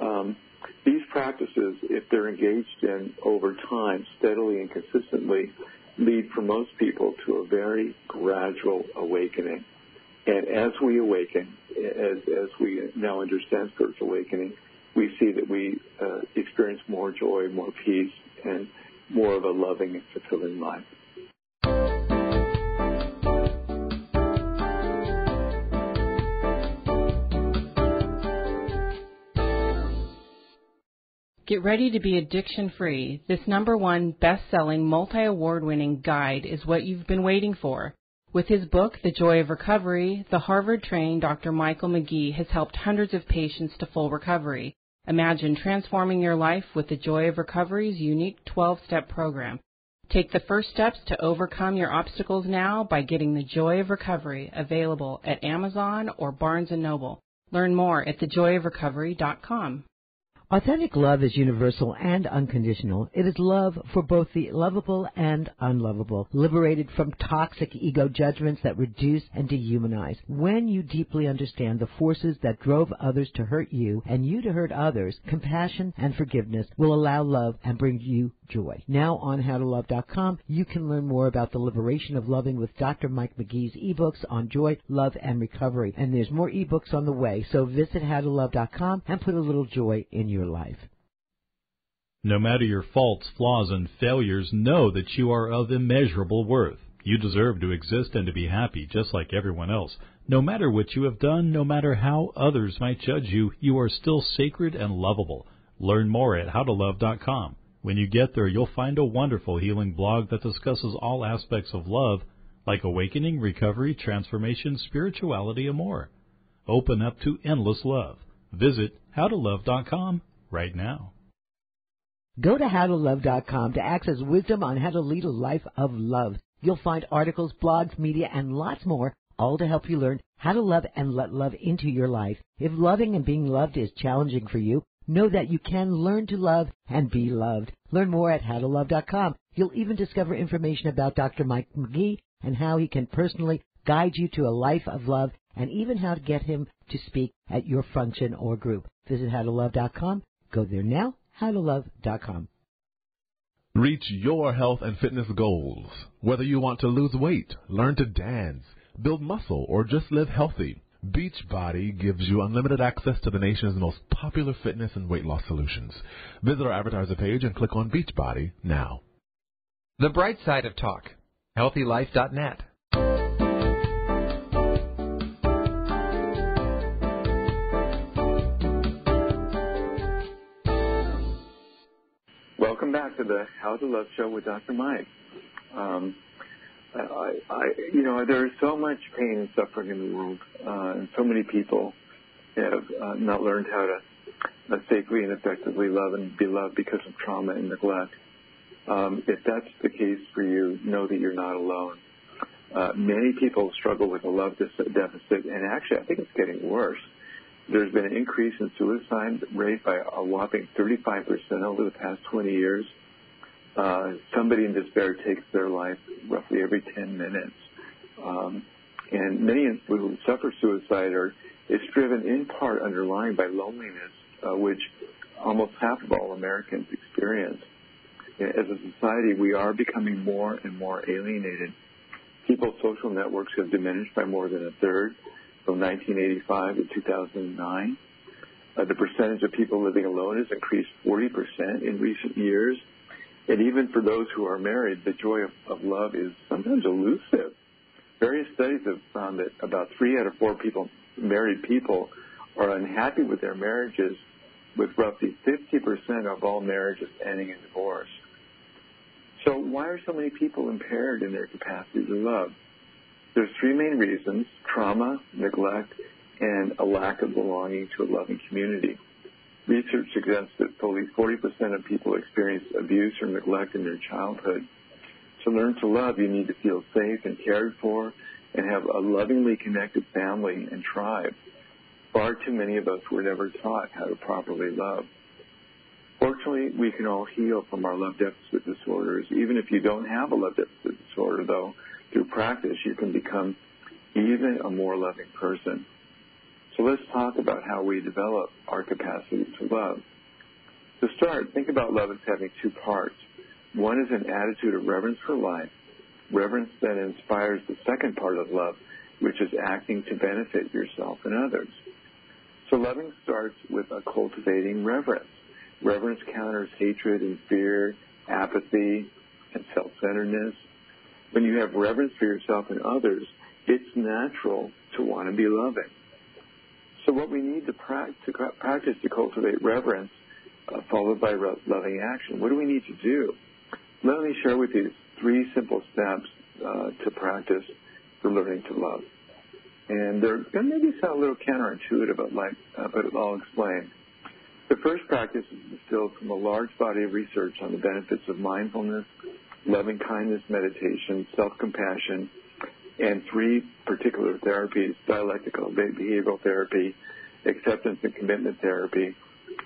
Um, these practices, if they're engaged in over time, steadily and consistently, lead for most people to a very gradual awakening. And as we awaken, as, as we now understand spiritual awakening, we see that we uh, experience more joy, more peace, and more of a loving and fulfilling life. Get ready to be addiction free. This number one best selling, multi award winning guide is what you've been waiting for. With his book, The Joy of Recovery, the Harvard trained Dr. Michael McGee has helped hundreds of patients to full recovery. Imagine transforming your life with The Joy of Recovery's unique 12 step program. Take the first steps to overcome your obstacles now by getting The Joy of Recovery available at Amazon or Barnes & Noble. Learn more at thejoyofrecovery.com. Authentic love is universal and unconditional. It is love for both the lovable and unlovable, liberated from toxic ego judgments that reduce and dehumanize. When you deeply understand the forces that drove others to hurt you and you to hurt others, compassion and forgiveness will allow love and bring you joy. Now on howtolove.com, you can learn more about the liberation of loving with Dr. Mike McGee's ebooks on joy, love, and recovery. And there's more ebooks on the way, so visit howtolove.com and put a little joy in your life. No matter your faults, flaws, and failures, know that you are of immeasurable worth. You deserve to exist and to be happy just like everyone else. No matter what you have done, no matter how others might judge you, you are still sacred and lovable. Learn more at howtolove.com. When you get there, you'll find a wonderful healing blog that discusses all aspects of love, like awakening, recovery, transformation, spirituality, and more. Open up to endless love. Visit howtolove.com right now. Go to howtolove.com to access wisdom on how to lead a life of love. You'll find articles, blogs, media, and lots more, all to help you learn how to love and let love into your life. If loving and being loved is challenging for you, know that you can learn to love and be loved. Learn more at howtolove.com. You'll even discover information about Dr. Mike McGee and how he can personally guide you to a life of love and even how to get him to speak at your function or group. Visit howtolove.com. Go there now, howtolove.com. Reach your health and fitness goals. Whether you want to lose weight, learn to dance, build muscle, or just live healthy, Beachbody gives you unlimited access to the nation's most popular fitness and weight loss solutions. Visit our advertiser page and click on Beachbody now. The bright side of talk. HealthyLife.net. back to the How to Love Show with Dr. Mike. Um, I, I, you know, there is so much pain and suffering in the world, uh, and so many people have uh, not learned how to uh, safely and effectively love and be loved because of trauma and neglect. Um, if that's the case for you, know that you're not alone. Uh, many people struggle with a love deficit, and actually, I think it's getting worse. There's been an increase in suicide rate by a whopping 35% over the past 20 years. Uh, somebody in despair takes their life roughly every 10 minutes. Um, and many who suffer suicide are, it's driven in part underlying by loneliness, uh, which almost half of all Americans experience. As a society, we are becoming more and more alienated. People's social networks have diminished by more than a third from 1985 to 2009. Uh, the percentage of people living alone has increased 40% in recent years. And even for those who are married, the joy of, of love is sometimes elusive. Various studies have found that about three out of four people, married people, are unhappy with their marriages, with roughly 50% of all marriages ending in divorce. So why are so many people impaired in their capacity to love? There's three main reasons, trauma, neglect, and a lack of belonging to a loving community. Research suggests that fully 40% of people experience abuse or neglect in their childhood. To learn to love, you need to feel safe and cared for and have a lovingly connected family and tribe. Far too many of us were never taught how to properly love. Fortunately, we can all heal from our love deficit disorders. Even if you don't have a love deficit disorder, though, through practice, you can become even a more loving person. So let's talk about how we develop our capacity to love. To start, think about love as having two parts. One is an attitude of reverence for life. Reverence that inspires the second part of love, which is acting to benefit yourself and others. So loving starts with a cultivating reverence. Reverence counters hatred and fear, apathy, and self-centeredness. When you have reverence for yourself and others, it's natural to want to be loving. So what we need to, practice to cultivate reverence, uh, followed by loving action, what do we need to do? Let me share with you three simple steps uh, to practice for learning to love. And they're going to maybe sound a little counterintuitive, but, like, uh, but I'll explain. The first practice is distilled from a large body of research on the benefits of mindfulness, loving kindness meditation, self-compassion, and three particular therapies, dialectical behavioral therapy, acceptance and commitment therapy,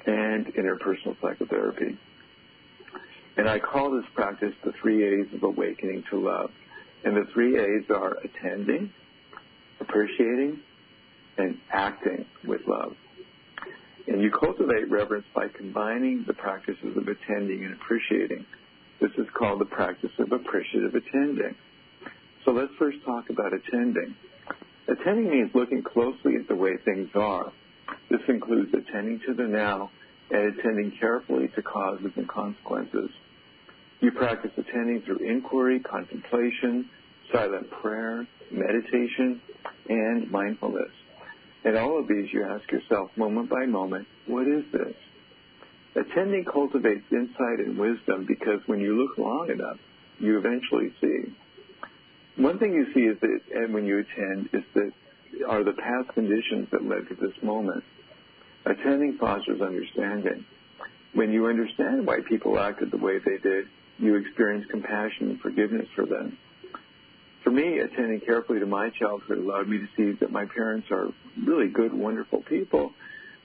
and interpersonal psychotherapy. And I call this practice the three A's of awakening to love. And the three A's are attending, appreciating, and acting with love. And you cultivate reverence by combining the practices of attending and appreciating. This is called the practice of appreciative attending. So let's first talk about attending. Attending means looking closely at the way things are. This includes attending to the now and attending carefully to causes and consequences. You practice attending through inquiry, contemplation, silent prayer, meditation, and mindfulness. In all of these, you ask yourself moment by moment, what is this? Attending cultivates insight and wisdom because when you look long enough, you eventually see. One thing you see is that, and when you attend, is that are the past conditions that led to this moment. Attending fosters understanding. When you understand why people acted the way they did, you experience compassion and forgiveness for them. For me, attending carefully to my childhood allowed me to see that my parents are really good, wonderful people,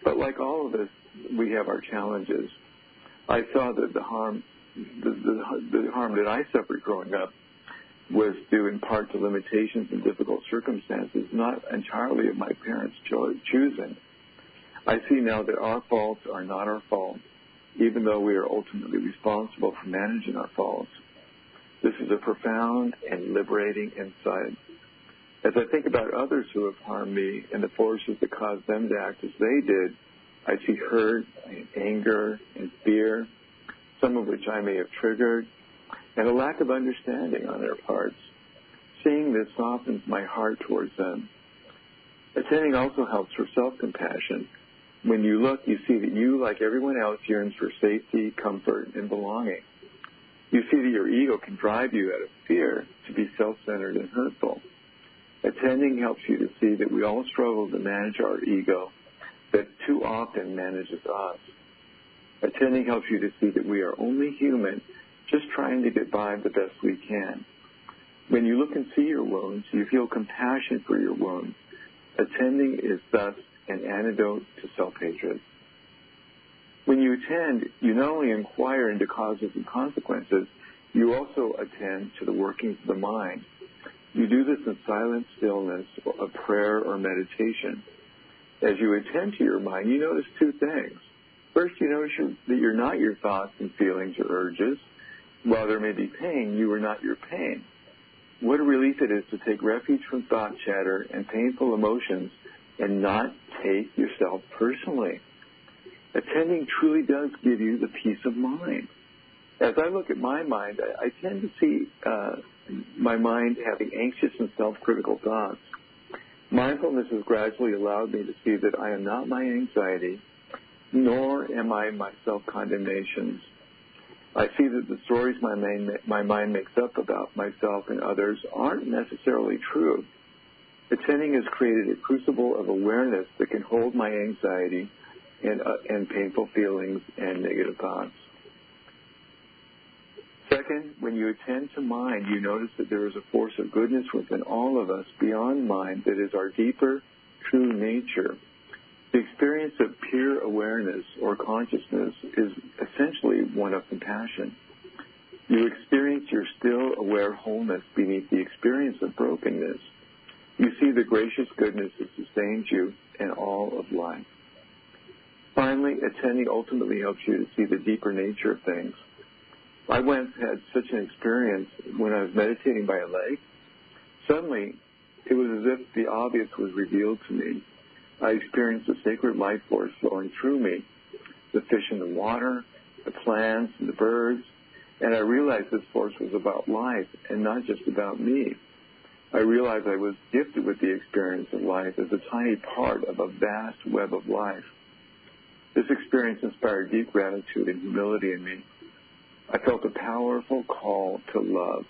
but like all of us, we have our challenges. I saw that the harm, the, the, the harm that I suffered growing up was due in part to limitations and difficult circumstances, not entirely of my parents' cho- choosing. I see now that our faults are not our fault, even though we are ultimately responsible for managing our faults. This is a profound and liberating insight. As I think about others who have harmed me and the forces that caused them to act as they did, I see hurt and anger and fear, some of which I may have triggered, and a lack of understanding on their parts. Seeing this softens my heart towards them. Attending also helps for self-compassion. When you look, you see that you, like everyone else, yearns for safety, comfort, and belonging. You see that your ego can drive you out of fear to be self-centered and hurtful. Attending helps you to see that we all struggle to manage our ego that too often manages us. Attending helps you to see that we are only human, just trying to get by the best we can. When you look and see your wounds, you feel compassion for your wounds. Attending is thus an antidote to self-hatred. When you attend, you not only inquire into causes and consequences, you also attend to the workings of the mind. You do this in silent stillness, a prayer or meditation. As you attend to your mind, you notice two things. First, you notice that you're not your thoughts and feelings or urges. While there may be pain, you are not your pain. What a relief it is to take refuge from thought chatter and painful emotions and not take yourself personally. Attending truly does give you the peace of mind. As I look at my mind, I, tend to see uh, my mind having anxious and self-critical thoughts. Mindfulness has gradually allowed me to see that I am not my anxiety, nor am I my self-condemnations. I see that the stories my, main, my mind makes up about myself and others aren't necessarily true. Attending has created a crucible of awareness that can hold my anxiety and, uh, and painful feelings and negative thoughts. Second, when you attend to mind, you notice that there is a force of goodness within all of us beyond mind that is our deeper, true nature. The experience of pure awareness or consciousness is essentially one of compassion. You experience your still aware wholeness beneath the experience of brokenness. You see the gracious goodness that sustains you in all of life. Finally, attending ultimately helps you to see the deeper nature of things. I once had such an experience when I was meditating by a lake. Suddenly, it was as if the obvious was revealed to me. I experienced a sacred life force flowing through me, the fish in the water, the plants and the birds, and I realized this force was about life and not just about me. I realized I was gifted with the experience of life as a tiny part of a vast web of life. This experience inspired deep gratitude and humility in me. I felt a powerful call to love,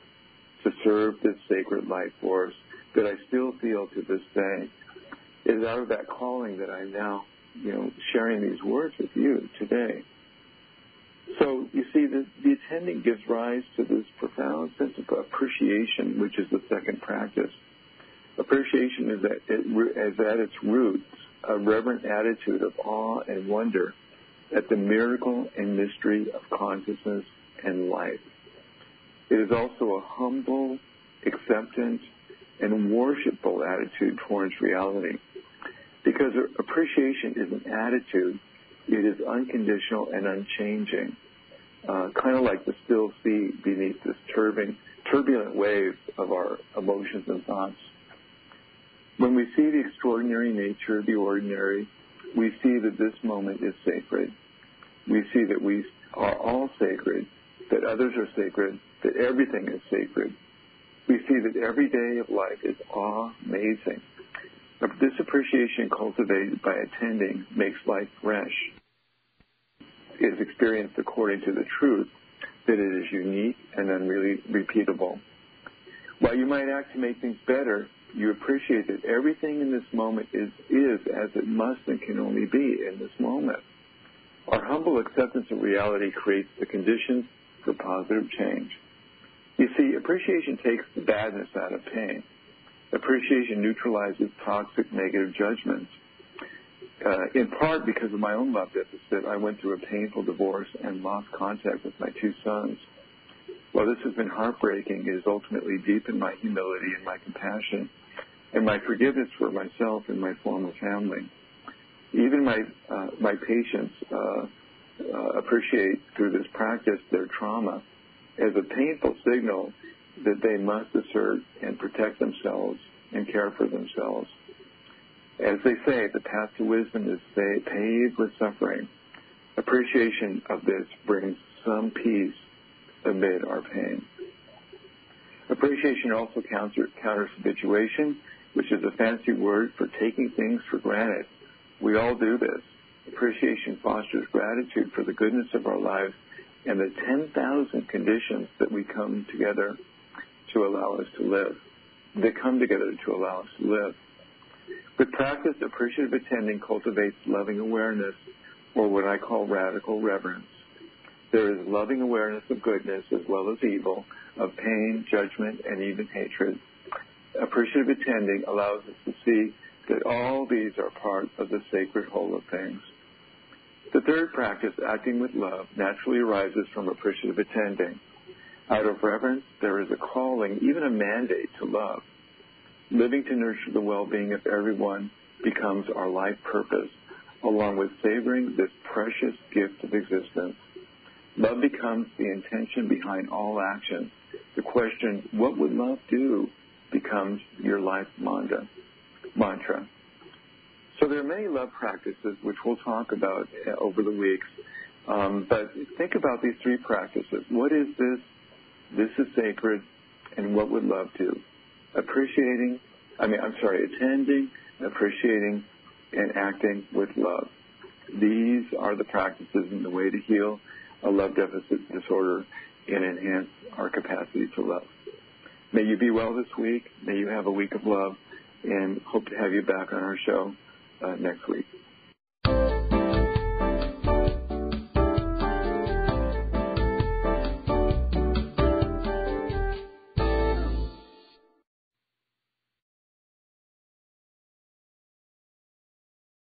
to serve this sacred life force that I still feel to this day. It is out of that calling that I'm now, you know, sharing these words with you today. So you see, the, the attending gives rise to this profound sense of appreciation, which is the second practice. Appreciation is at, is at its roots a reverent attitude of awe and wonder at the miracle and mystery of consciousness and life. It is also a humble, acceptant, and worshipful attitude towards reality. Because appreciation is an attitude, it is unconditional and unchanging, uh, kind of like the still sea beneath this turbulent, turbulent wave of our emotions and thoughts. When we see the extraordinary nature of the ordinary, we see that this moment is sacred. We see that we are all sacred, that others are sacred, that everything is sacred. We see that every day of life is amazing. This appreciation cultivated by attending makes life fresh. It is experienced according to the truth that it is unique and unrepeatable. While you might act to make things better, you appreciate that everything in this moment is, is as it must and can only be in this moment. Our humble acceptance of reality creates the conditions for positive change. You see, appreciation takes the badness out of pain. Appreciation neutralizes toxic negative judgments. Uh, in part because of my own love deficit, I went through a painful divorce and lost contact with my two sons. While this has been heartbreaking, it has ultimately deepened my humility and my compassion and my forgiveness for myself and my former family. Even my uh, my patients uh, uh, appreciate through this practice their trauma as a painful signal that they must assert and protect themselves and care for themselves. As they say, the path to wisdom is paved with suffering. Appreciation of this brings some peace amid our pain. Appreciation also counter, counters habituation, which is a fancy word for taking things for granted. We all do this. Appreciation fosters gratitude for the goodness of our lives and the 10,000 conditions that we come together to allow us to live, They come together to allow us to live. With practice, appreciative attending cultivates loving awareness, or what I call radical reverence. There is loving awareness of goodness as well as evil, of pain, judgment, and even hatred. Appreciative attending allows us to see that all these are part of the sacred whole of things. The third practice, acting with love, naturally arises from appreciative attending. Out of reverence, there is a calling, even a mandate to love. Living to nurture the well-being of everyone becomes our life purpose, along with savoring this precious gift of existence. Love becomes the intention behind all action. The question, what would love do, becomes your life mantra. mantra. So there are many love practices which we'll talk about uh, over the weeks. Um, but think about these three practices. What is this? This is sacred. And what would love do? Appreciating, I mean, I'm sorry, attending, appreciating, and acting with love. These are the practices and the way to heal a love deficit disorder and enhance our capacity to love. May you be well this week. May you have a week of love and hope to have you back on our show uh, next week.